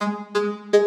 Música